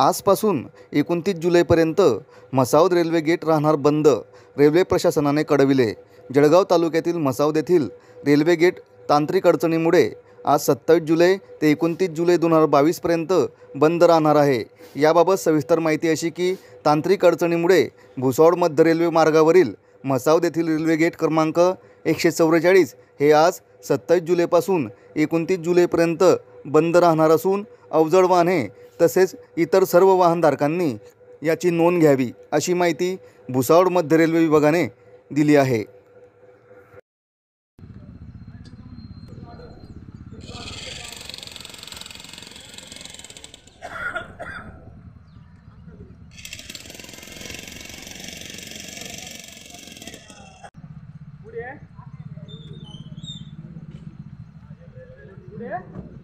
आजपासून एकोणतीस जुलैपर्यंत म्हसावद रेल्वे गेट राहणार बंद. रेल्वे प्रशासनाने कळविले. जळगाव तालुक्यातील म्हसावद येथील रेल्वे गेट तांत्रिक अडचणीमुळे आज सत्तावीस जुलै ते एकोणतीस जुलै दोन हजार बावीसपर्यंत बंद राहणार आहे. याबाबत सविस्तर माहिती अशी की तांत्रिक अडचणीमुळे भुसावळ मध्य रेल्वे मार्गावरील म्हसावद येथील रेल्वे गेट क्रमांक एकशे चौवेचाळीस हे आज सत्तावीस जुलैपासून एकोणतीस जुलैपर्यंत बंद राहणार असून अवजड वाहने तसेच इतर सर्व वाहनधारकांनी याची नोंद घ्यावी अशी माहिती भुसावळ मध्य रेल्वे विभागाने दिली आहे Yeah.